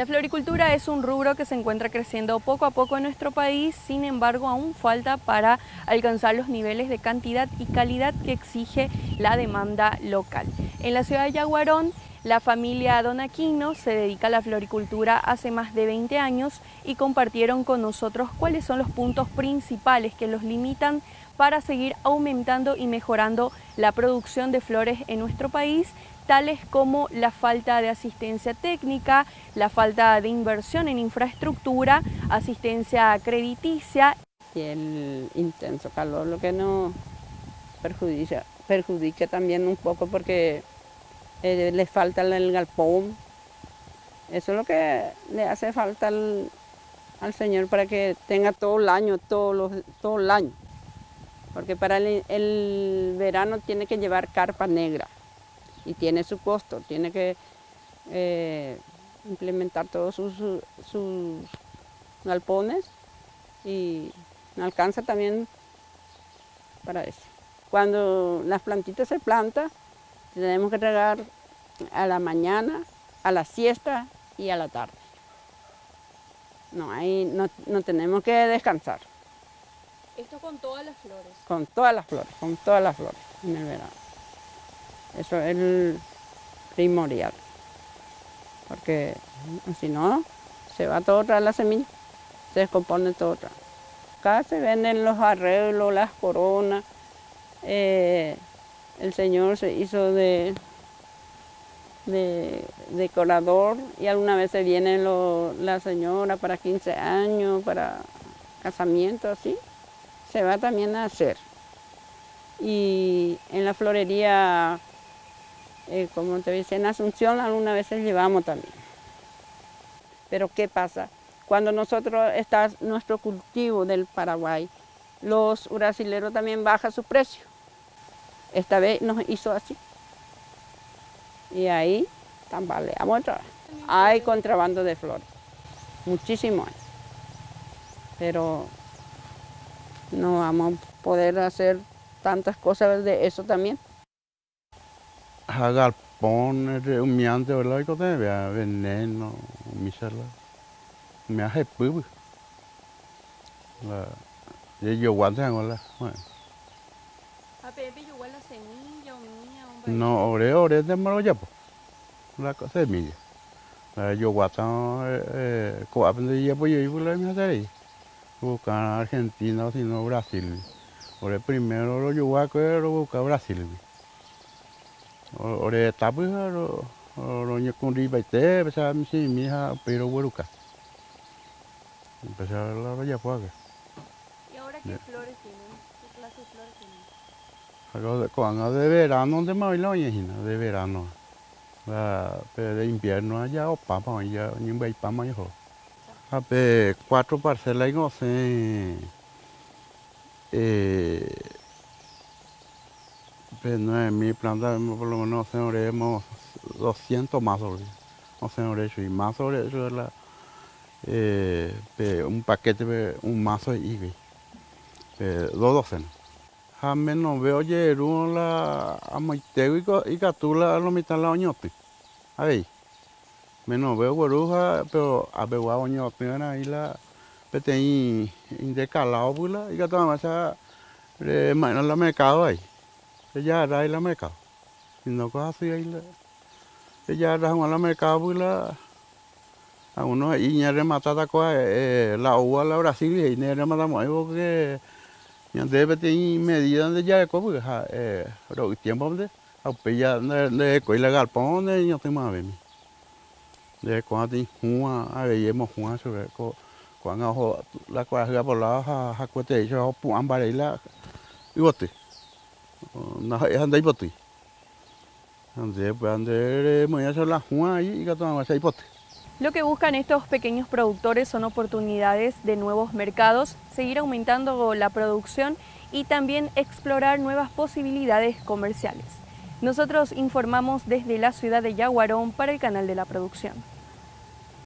La floricultura es un rubro que se encuentra creciendo poco a poco en nuestro país, sin embargo aún falta para alcanzar los niveles de cantidad y calidad que exige la demanda local. En la ciudad de Yaguarón, la familia Don Aquino se dedica a la floricultura hace más de 20 años y compartieron con nosotros cuáles son los puntos principales que los limitan para seguir aumentando y mejorando la producción de flores en nuestro país tales como la falta de asistencia técnica, la falta de inversión en infraestructura, asistencia crediticia. Y el intenso calor lo que nos perjudica, perjudica también un poco porque eh, le falta el galpón. Eso es lo que le hace falta al, Señor para que tenga todo el año, todo, todo el año. Porque para el verano tiene que llevar carpa negra y tiene su costo, tiene que eh, implementar todos sus, galpones y alcanza también para eso. Cuando las plantitas se plantan, tenemos que regar a la mañana, a la siesta y a la tarde. No, ahí no, no tenemos que descansar. ¿Esto con todas las flores? Con todas las flores, con todas las flores en el verano. Eso es el primordial. Porque si no, se va todo otra la semilla, se descompone todo otra. Acá se venden los arreglos, las coronas. Eh, el señor se hizo de, de decorador y alguna vez se viene la señora para 15 años, para casamiento, así. Se va también a hacer. Y en la florería eh, como te decía, en Asunción algunas veces llevamos también. Pero ¿qué pasa? Cuando nosotros está nuestro cultivo del Paraguay, los brasileros también bajan su precio. Esta vez nos hizo así. Y ahí tambaleamos otra vez. Hay contrabando de flores, muchísimo. Pero no vamos a poder hacer tantas cosas de eso también galpón humeante, ¿verdad? Y veneno, misala. Me hace pubu. La, yo guante hago la, bueno. ¿A Pepe yo la semilla o mía? No, ore, ore de malo ya, pues. La semilla. La yo guata, eh, coapende ya, pues yo iba a la misma serie. Buscar Argentina o si no Brasil. Ore primero lo yo guaco, lo busca Brasil. ore tabu ro ro nya kundi baite besa misi miha pero buruka besa la fuaga. Y ahora qué flores tienen qué clase de flores tienen cuando de verano de mailo hina de verano. De invierno allá o papa ya ni bai pama yo Ape cuatro parcelas sé eh pues no es mi planta, por lo menos hemos 200 más sobre sobre eso, y más sobre eso es la, eh, un paquete, un mazo y dos docenas. Jamás no veo yeru la amoitego y catula lo mitad la oñote. Ahí. Menos veo guaruja, pero a ver guau oñote, ahí la pete indecalado, y catula más a la mercado ahí ella era la mercado. Y no cosa así ahí la. Ella era la mercado y la. A uno ahí ni rematada cosa eh, la uva la Brasil y ni rematamos ahí porque. Ya debe tener medida de ya de cómo eh pero tiempo de a pella de coi la galpón de no te bien. De cuando ti hua a ver hemos hua sobre cuando la cosa por la ha ha cuete yo puan barela y bote. Lo que buscan estos pequeños productores son oportunidades de nuevos mercados, seguir aumentando la producción y también explorar nuevas posibilidades comerciales. Nosotros informamos desde la ciudad de Yaguarón para el canal de la producción.